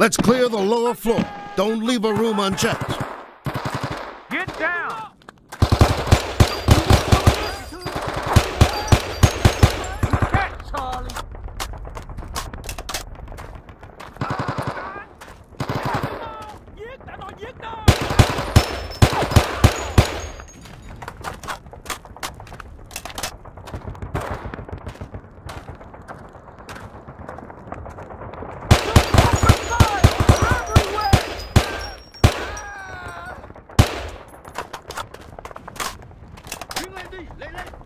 Let's clear the lower floor. Don't leave a room unchecked. Get down! 레일